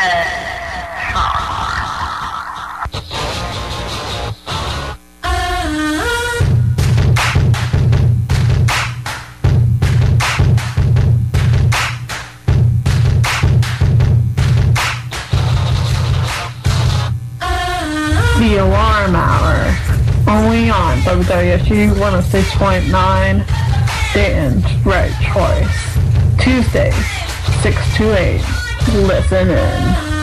The Alarm Hour. Only on WWSU 106.9, Dayton's right choice. Tuesdays, 6 to 8. Listen in.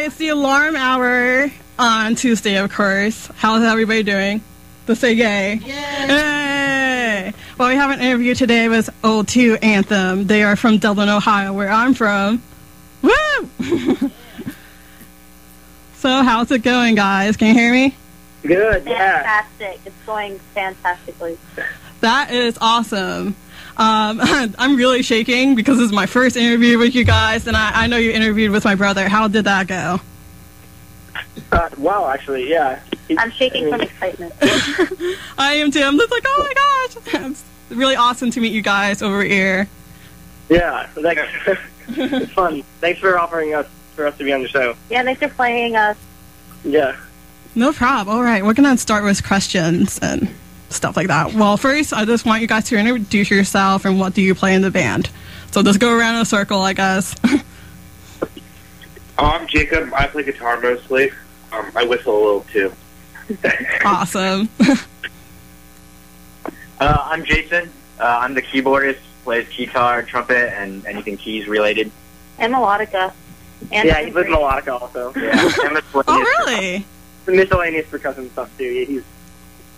Alarm hour on Tuesday, of course. How's everybody doing? To say yay. Yay! Well, we have an interview today with Ode to Anthem. They are from Dublin, Ohio, where I'm from. Woo! so, how's it going, guys? Can you hear me? Good, yeah. Fantastic. It's going fantastically. That is awesome. Um, I'm really shaking because this is my first interview with you guys, and I, I know you interviewed with my brother. How did that go? Uh, wow, actually, yeah. I'm shaking from excitement. I am too. I'm just like, oh my gosh. It's really awesome to meet you guys over here. Yeah, thanks. it's fun. Thanks for offering us for us to be on the show. Yeah, thanks for playing us. Yeah. No problem. All right, we're going to start with questions and stuff like that. Well, first, I just want you guys to introduce yourself and what do you play in the band. So just go around in a circle, I guess. Oh, I'm Jacob. I play guitar mostly. Um, I whistle a little too. awesome. Uh, I'm Jason. Uh, I'm the keyboardist, plays guitar, trumpet, and anything keys related. And melodica. And yeah, he plays melodica also. Yeah, and oh, really? Miscellaneous percussion stuff too. Yeah, he's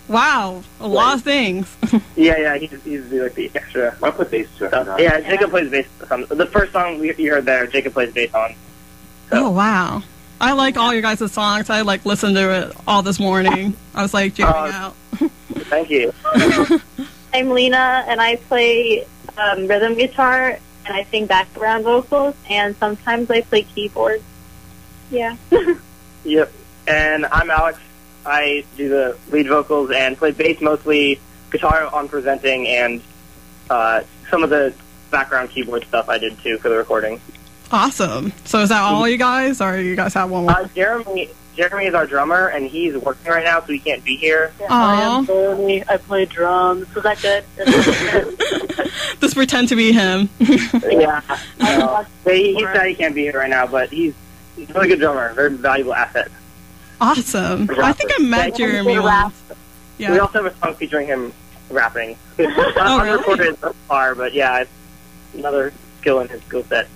Wow, a lot of things. yeah, yeah. He's he's the, like the extra. I put bass too. stuff. Yeah, Jacob plays bass. On, the first song we, you heard there, Jacob plays bass on. Oh, wow. I like all your guys' songs. I like listened to it all this morning. I was like jamming Uh, out. Thank you. I'm Lena, and I play um, rhythm guitar, and I sing background vocals, and sometimes I play keyboard. Yeah. Yep. And I'm Alex. I do the lead vocals and play bass mostly, guitar on presenting, and uh, some of the background keyboard stuff I did too for the recording. Awesome. So is that all you guys, or you guys have one more? Uh, Jeremy Jeremy is our drummer, and he's working right now, so he can't be here. Aw. Tony. I play drums. Was that good? Just pretend to be him. Yeah. Uh, he, he said he can't be here right now, but he's, he's a really good drummer, very valuable asset. Awesome. I think I met Jeremy once. We also have a song featuring him rapping. Oh, really? unrecorded so far, but yeah, another skill in his skill set.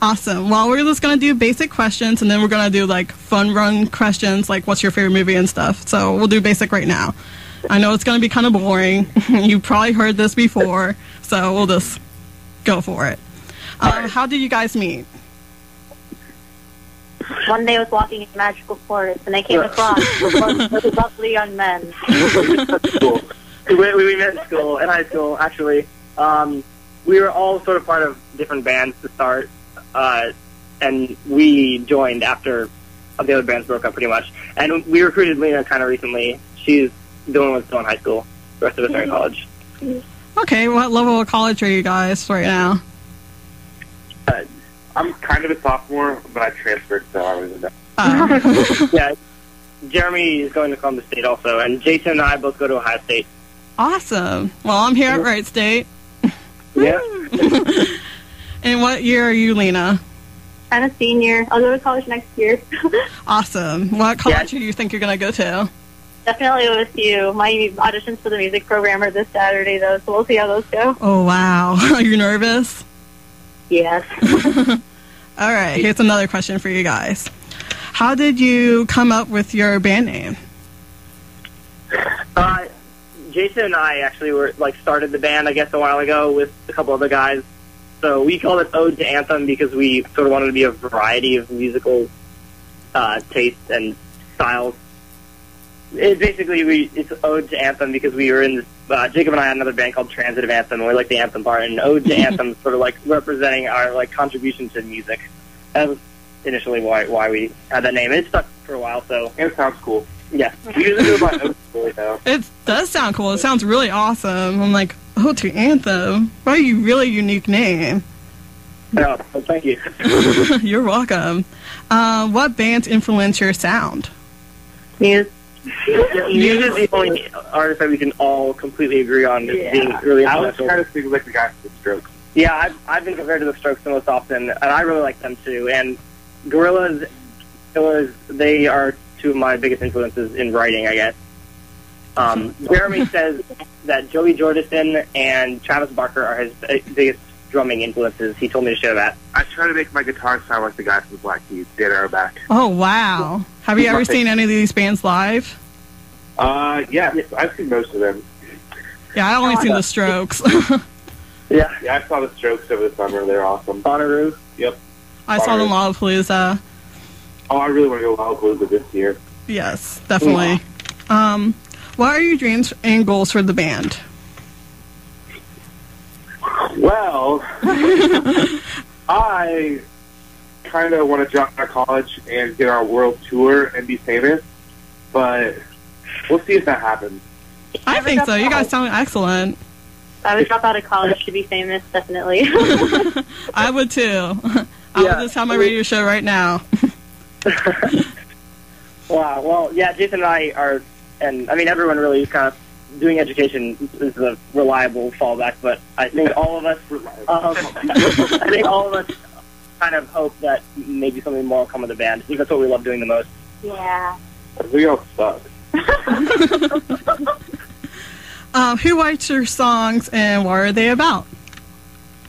Awesome. Well, we're just gonna do basic questions, and then we're gonna do like fun run questions, like what's your favorite movie and stuff. So we'll do basic right now. I know it's gonna be kind of boring. you probably heard this before, so we'll just go for it. Um, How did you guys meet? One day I was walking in a magical forest, and I came across two lovely young men. Cool. We, we, we met in school, in high school, actually. Um, we were all sort of part of different bands to start, uh, and we joined after the other bands broke up pretty much. And we recruited Lena kind of recently. She's the one that's still in high school. The rest of us are in college. Okay, what level of college are you guys right now? I'm kind of a sophomore, but I transferred, so I was. Uh, yeah, Jeremy is going to Columbus State also, and Jason and I both go to Ohio State. awesome. Well, I'm here at Wright State. Yeah. And what year are you, Lena? I'm a senior. I'll go to college next year. Awesome. What college do you think you're gonna go to? Definitely OSU. My auditions for the music program are this Saturday, though, so we'll see how those go. Oh wow, are you nervous? Yes. All right, here's another question for you guys. How did you come up with your band name? Uh, Jason and I actually were like started the band, I guess, a while ago with a couple other guys. So we called it Ode to Anthem because we sort of wanted to be a variety of musical uh, tastes and styles. It basically we it's Ode to Anthem because we were in this. Uh, Jacob and I had another band called Transitive Anthem, and we like the anthem part. And Ode to Anthem sort of like representing our like contribution to music. That was initially why why we had that name. It stuck for a while, so It sounds cool. yeah. We usually do about Oak Story, though. It does sound cool. It sounds really awesome. I'm like, oh, to Anthem. What a really unique name. No, well, thank you. You're welcome. Uh, what bands influence your sound? Muse. Muse is the only artist that we can all completely agree on as being really I was influential. kind of thinking like the guy from the Strokes. Yeah, I've, I've been compared to the Strokes the most often, and I really like them too. And Gorillaz, Gorillaz, they are two of my biggest influences in writing, I guess. Um, Jeremy says that Joey Jordison and Travis Barker are his biggest drumming influences. He told me to share that. I try to make my guitar sound like the guy from Black Keys, Dan Auerbach. Oh wow! Have you ever seen any of these bands live? Uh, yeah, I've seen most of them. Yeah, I only seen the Strokes. Yeah. Yeah, I saw the Strokes over the summer. They're awesome. Bonnaroo. Yep. I saw them Lollapalooza. Oh, I really want to go Lollapalooza this year. Yes, definitely. Um, what are your dreams and goals for the band? Well, I kind of want to drop out of college and get our world tour and be famous, but we'll see if that happens. I think so. You guys sound excellent. I would drop out of college to be famous, definitely. I would too. I Yeah. would just have my radio show right now. Wow. Well, yeah, Jason and I are, and I mean everyone really is kind of doing education is a reliable fallback, but I think all of us, um, I think all of us kind of hope that maybe something more will come of the band. because That's what we love doing the most. yeah. We all suck. Um, who writes your songs and what are they about?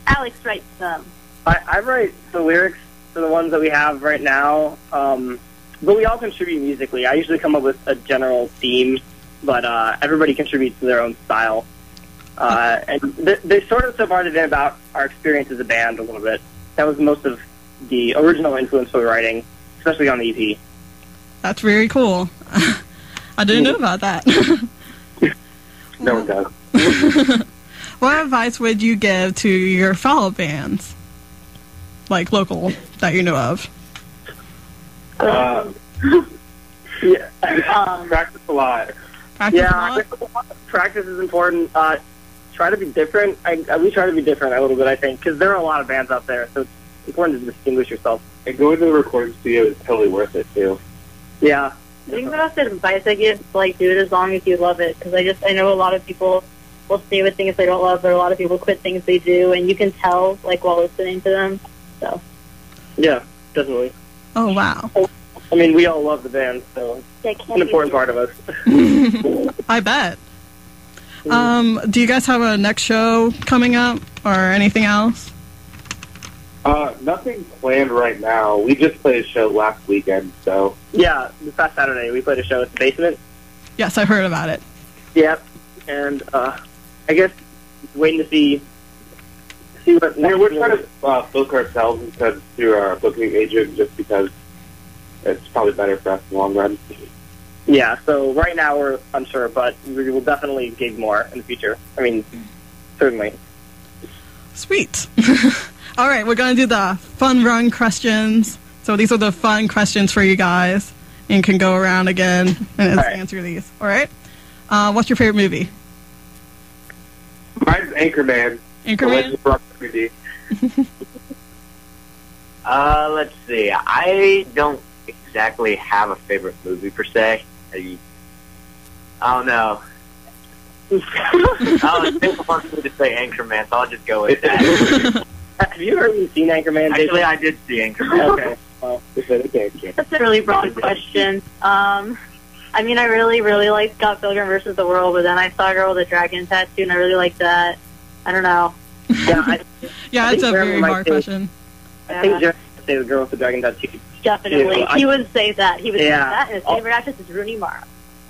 Alex writes them. I, I write the lyrics for the ones that we have right now, um, but we all contribute musically. I usually come up with a general theme, but uh, everybody contributes to their own style. Uh, and th- they sort of so far they've been about our experience as a band a little bit. That was most of the original influence for the writing, especially on the E EP. That's very cool. I didn't know about that. No one does. what advice would you give to your fellow bands, like local that you know of? Uh, Yeah, Um, practice a lot. Practice a yeah. lot? I think Practice is important. Uh, try to be different. I, I, we try to be different a little bit, I think, because there are a lot of bands out there, so it's important to distinguish yourself. And going to the recording studio is totally worth it too. Yeah. I think the best advice I give is like do it as long as you love it because I just I know a lot of people will stay with things they don't love, but a lot of people quit things they do, and you can tell like while listening to them. So Yeah, definitely. Oh wow! I mean, we all love the band, so it's an important part of us. I bet. Um, do you guys have a next show coming up or anything else? Uh, nothing planned right now. We just played a show last weekend, so Yeah, this past Saturday we played a show at the basement. Yes, I heard about it. Yep. And uh, I guess waiting to see see what. I mean, we're trying to uh, book ourselves instead through our booking agent, just because it's probably better for us in the long run. Yeah. So right now we're unsure, but we will definitely gig more in the future. I mean, certainly. Sweet. All right, we're gonna do the fun run questions. So these are the fun questions for you guys, and you can go around again and All right. answer these. All right. Uh, what's your favorite movie? Mine's Anchorman. Anchorman. Legend of Ron Burgundy. Uh, let's see. I don't exactly have a favorite movie per se. I, I don't know. I was thinking for me to say Anchorman, so I'll just go with that. Have you ever even seen Anchorman? Actually, Jason? I did see Anchorman. Okay. Well, Okay. that's a really broad question. Um, I mean, I really really like Scott Pilgrim versus the World, but then I saw a girl with a dragon tattoo, and I really like that. I don't know. yeah, I, Yeah, I it's a very hard question. I think Jeremy would say the girl with the dragon tattoo. Definitely, Yeah, I- he would say that. He would say that. And his Oh. favorite actress is Rooney Mara.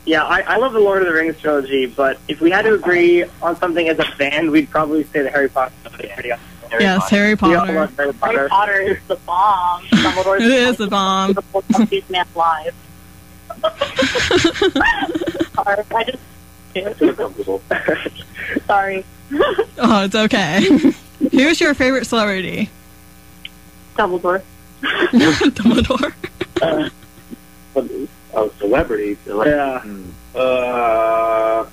Yeah, I, I love the Lord of the Rings trilogy, but if we had to agree on something as a band, we'd probably say the Harry Potter. trilogy. yes, Harry We all Potter. Harry Potter. Harry Potter is the bomb. Dumbledore's It is the bomb. the funkiest man alive. Sorry, I just I feel comfortable. sorry. Oh, it's okay. Who's your favorite celebrity? Dumbledore. Dumbledore. Oh, celebrity. Yeah. Hmm. Uh,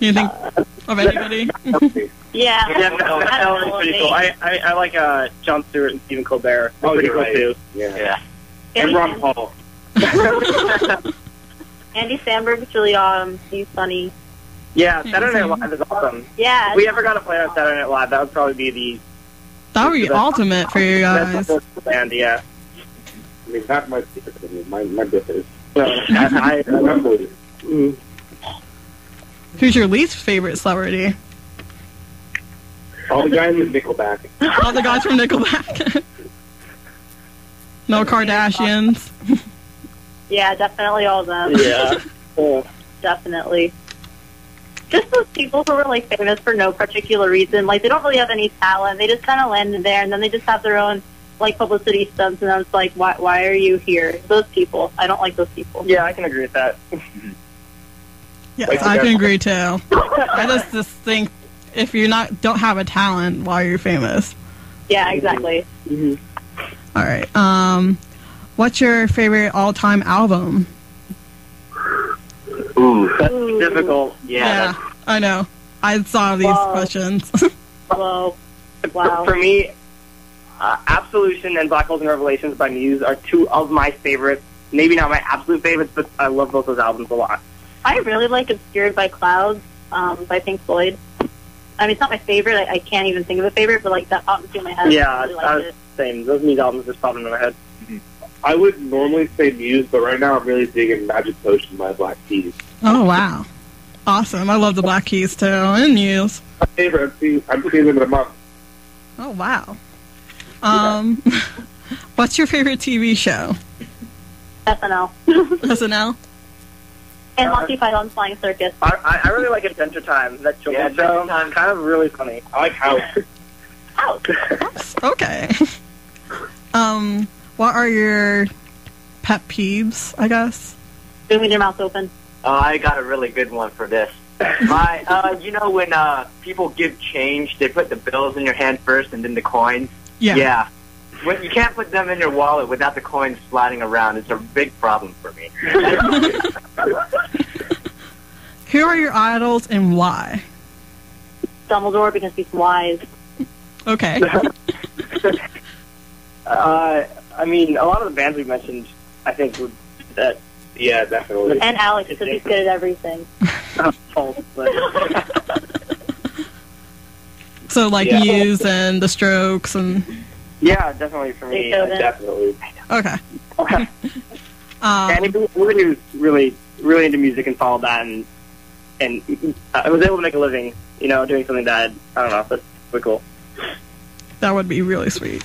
You think of anybody? Yeah. Yeah, that, that, that one is pretty cool. I, I, I like uh, Jon Stewart and Stephen Colbert. They're oh, pretty you're cool right. too. Yeah. Yeah. And Ron Paul. Andy Samberg's really um he's funny. Yeah, Saturday Night Live is awesome. Yeah. If we ever got to play on Saturday Night Live, that would probably be the That would be ultimate for you guys. best band. Yeah. I mean, not my secret. I mean, my my difference. So, I, I, Who's your least favorite celebrity? All the guys with Nickelback. All the guys from Nickelback. no Kardashians. Yeah, definitely all of them. Yeah. Definitely. Just those people who are like famous for no particular reason. Like they don't really have any talent. They just kind of landed there, and then they just have their own like publicity stunts. And I was like, why? Why are you here? Those people. I don't like those people. Yeah, I can agree with that. Yes, Like I can agree too. I just just think if you're not don't have a talent, why are you famous? Yeah, exactly. mhm All right. Um, what's your favorite all-time album? Ooh. That's Ooh. difficult. Yeah. I know. I saw these Wow. questions. Whoa. Wow. For me, uh, Absolution and Black Holes and Revelations by Muse are two of my favorites. Maybe not my absolute favorites, but I love both those albums a lot. I really like "Obscured by Clouds" um, by Pink Floyd. I mean, it's not my favorite. I, I can't even think of a favorite, but like that popped into my head. Yeah, I really I liked was it. same. Those Muse albums just popped into my head. I would normally say Muse, but right now I'm really digging Magic Potion by Black Keys. Oh wow, awesome! I love the Black Keys too, and Muse. My favorite. I'm seeing, I'm seeing them in a month. Oh wow. Um, what's your favorite TV show? SNL SNL. and Monty Python's Flying Circus. I, I, I really like Adventure Time. That Yeah, children's Adventure show. Time. Kind of really funny. I like House. Ouch. Okay. um, what are your pet peeves? I guess. Doing with your mouth open. Oh, I got a really good one for this. My, uh, you know when uh, people give change, they put the bills in your hand first and then the coins. Yeah. Yeah. When you can't put them in your wallet without the coins sliding around, it's a big problem for me. Who are your idols and why? Dumbledore because he's wise. Okay. Uh, I mean, a lot of the bands we mentioned, I think, would that yeah, definitely. And Alex because he's good at everything. uh, false, but So like Yeah. Muse and the Strokes and yeah, definitely for me. Beethoven. Definitely. okay. Okay. Um, and anybody who's really, really into music and followed that, and and uh, I was able to make a living, you know, doing something that I don't know, that's pretty cool. that would be really sweet.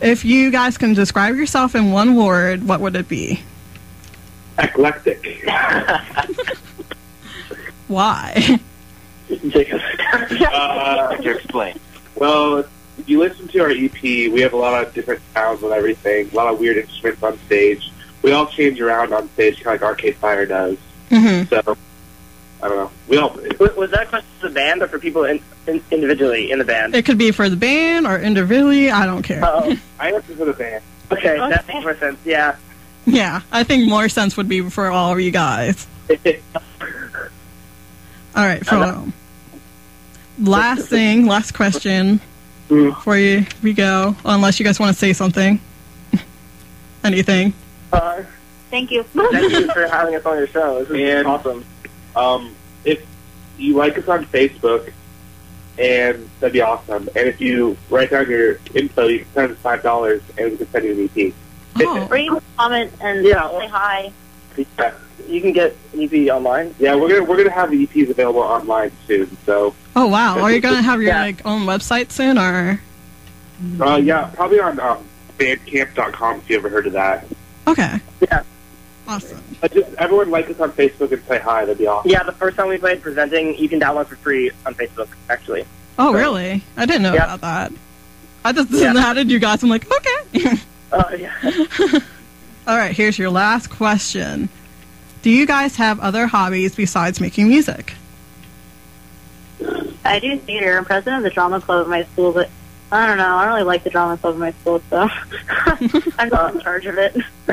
If you guys can describe yourself in one word, what would it be? Eclectic. Why? Jacob. Uh, Could you explain? well, if you listen to our EP, we have a lot of different sounds and everything, a lot of weird instruments on stage. We all change around on stage, kind of like Arcade Fire does. hmm So, I don't know. We all. Was was that question for the band or for people in, in, individually in the band? It could be for the band or individually. I don't care. Oh, I answer for the band. okay, that makes more sense. Yeah. Yeah, I think more sense would be for all of you guys. All right, so last thing, last question Mm. before you, we go, unless you guys want to say something. Anything. Uh, Thank you. thank you for having us on your show. This is And- awesome. Um, if you like us on Facebook, and that'd be awesome. And if you write down your info, you can send us five dollars, and we can send you an EP. Oh, Or you can comment and Yeah. say hi. Yeah, You can get EP online. yeah, we're gonna we're gonna have the EPs available online soon. So, oh wow. Are you gonna have your Yeah. like own website soon, or uh, yeah, probably on um, Bandcamp.com if you ever heard of that. okay? Yeah. Awesome. But just everyone like us on Facebook and say hi. That'd be awesome. Yeah, the first time we played presenting, you can download for free on Facebook, actually. Oh really? I didn't know Yeah. about that. I just Yeah. added you guys. I'm like, okay. Oh, yeah. All right, here's your last question. Do you guys have other hobbies besides making music? I do theater. I'm president of the drama club at my school, but I don't know. I don't really like the drama club at my school, so I'm not in charge of it.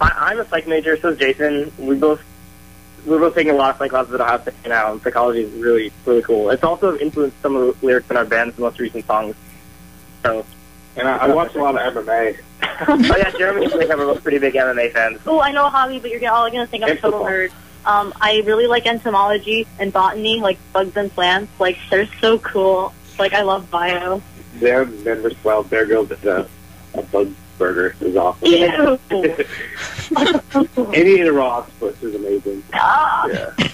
I, I'm a psych major, so is Jason. We both we're both taking a lot of psych classes at Ohio State now, and psychology is really really cool. It's also influenced some of the lyrics in our band's most recent songs. So, And I, I watch a lot of MMA. oh yeah, Jeremy and Blake are both pretty big MMA fans. Oh, I know a hobby, but you're all going to think I'm a total nerd. Um, I really like entomology and botany, like bugs and plants. Like they're so cool. Like I love bio. Then Denver Swell, Bear Grylls did a, a bug burger. is was awesome. Ew. Any raw octopus is amazing. Ah. Yeah.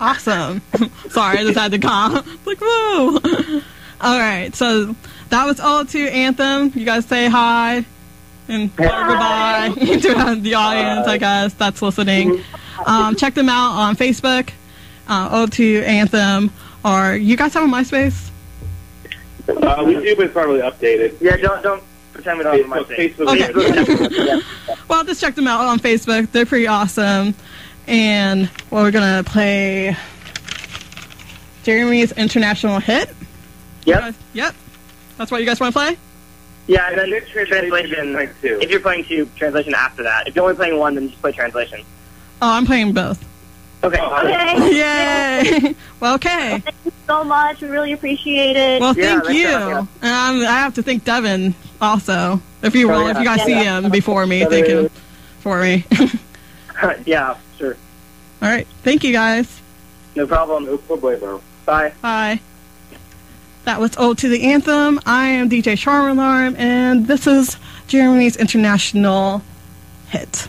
Awesome. Sorry, I just had to cough. Like, whoa. All right, so that was all to Anthem. You guys say hi and or goodbye to the audience, I guess, that's listening. Um, check them out on Facebook, uh, Ode to Anthem, or you guys have a MySpace? Uh, we do, but it's not really updated. Yeah, don't don't pretend we don't have my Facebook, face. Facebook, Okay. Well, just check them out on Facebook. They're pretty awesome. And well, we're gonna play Jeremy's international hit. Yep. Yep. That's what you guys want to play. Yeah, and then translation. Playing two. If you're playing two, translation after that. If you're only playing one, then just play translation. Oh, I'm playing both. Okay. Okay. Yay! well, okay. Thank you so much. We really appreciate it. Well, thank thanks you. for having us. Um, I have to thank Devin also. If you Oh, will, if you yeah. guys see Yeah. him before me, Devin. thank him for me. yeah, sure. All right, thank you guys. No problem. No problemo. Bye. Bye. That was Ode to the Anthem. I am DJ Charm Alarm, and this is Jeremy's international hit.